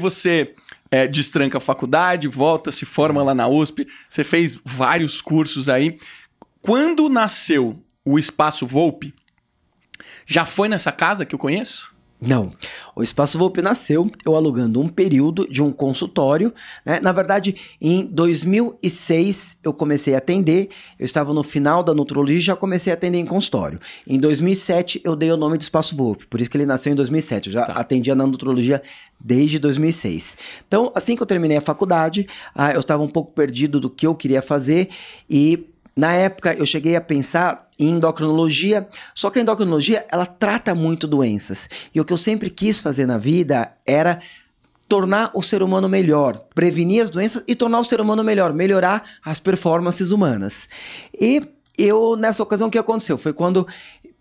Você é, destranca a faculdade, volta, se forma lá na USP, você fez vários cursos aí. Quando nasceu o Espaço Volpe, já foi nessa casa que eu conheço? Não. O Espaço Volpe nasceu eu alugando um período de um consultório. Né? Na verdade, em 2006 eu comecei a atender. Eu estava no final da nutrologia e já comecei a atender em consultório. Em 2007 eu dei o nome de Espaço Volpe, por isso que ele nasceu em 2007. Eu já tá. atendia na nutrologia desde 2006. Então, assim que eu terminei a faculdade, ah, eu estava um pouco perdido do que eu queria fazer e na época eu cheguei a pensar em endocrinologia, só que a endocrinologia ela trata muito doenças. E o que eu sempre quis fazer na vida era tornar o ser humano melhor, prevenir as doenças e tornar o ser humano melhor, melhorar as performances humanas. E eu, nessa ocasião, o que aconteceu? Foi quando,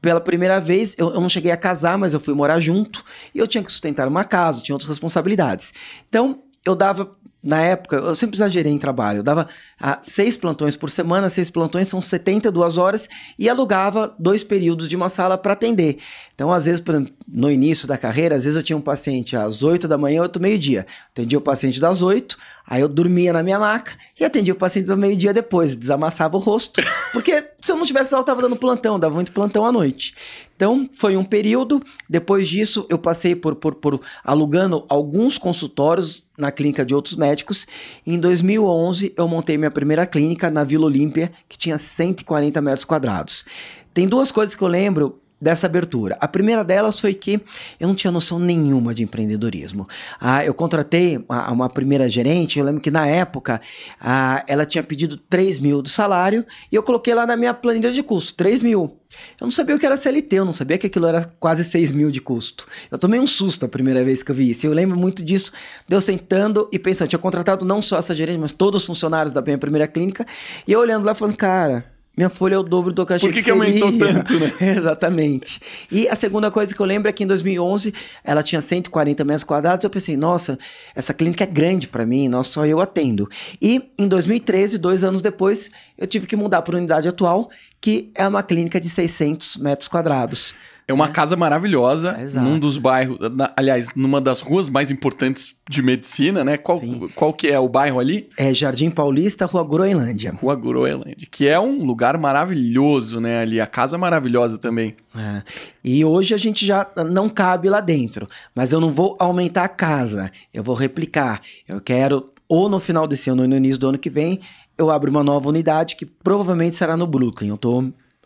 pela primeira vez, eu, eu não cheguei a casar, mas eu fui morar junto e eu tinha que sustentar uma casa, tinha outras responsabilidades. Então, eu dava na época, eu sempre exagerei em trabalho. Eu dava ah, seis plantões por semana, seis plantões são 72 horas e alugava dois períodos de uma sala para atender. Então, às vezes, no início da carreira, às vezes eu tinha um paciente às 8 da manhã, outro meio-dia. Atendia o paciente das 8, aí eu dormia na minha maca e atendia o paciente do meio-dia depois, desamassava o rosto. Porque se eu não tivesse aula, eu estava dando plantão, dava muito plantão à noite. Então, foi um período. Depois disso, eu passei por, por, por alugando alguns consultórios na clínica de outros médicos. Em 2011, eu montei minha primeira clínica na Vila Olímpia, que tinha 140 metros quadrados. Tem duas coisas que eu lembro dessa abertura. A primeira delas foi que eu não tinha noção nenhuma de empreendedorismo. Ah, eu contratei uma, primeira gerente, eu lembro que na época ah, ela tinha pedido 3 mil do salário e eu coloquei lá na minha planilha de custo, 3 mil. Eu não sabia o que era CLT, eu não sabia que aquilo era quase 6 mil de custo. Eu tomei um susto a primeira vez que eu vi isso. Eu lembro muito disso, de eu sentando e pensando, eu tinha contratado não só essa gerente, mas todos os funcionários da minha primeira clínica, e eu olhando lá falando, cara, minha folha é o dobro do que eu achei Por que, que, que aumentou tanto, né? Exatamente. E a segunda coisa que eu lembro é que em 2011 ela tinha 140 metros quadrados. Eu pensei, nossa, essa clínica é grande para mim, nossa, só eu atendo. E em 2013, dois anos depois, eu tive que mudar para a unidade atual, que é uma clínica de 600 metros quadrados. É uma é. casa maravilhosa, num dos bairros, na, aliás, numa das ruas mais importantes de medicina, né? Qual, qual que é o bairro ali? É Jardim Paulista, Rua Groenlândia. Rua Groenlândia, que é um lugar maravilhoso, né? Ali, a casa maravilhosa também. É. E hoje a gente já não cabe lá dentro, mas eu não vou aumentar a casa, eu vou replicar. Eu quero, ou no final desse ano ou no início do ano que vem, eu abro uma nova unidade que provavelmente será no Brooklyn. Eu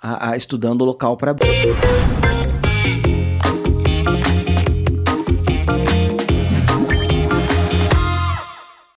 a, estudando o local para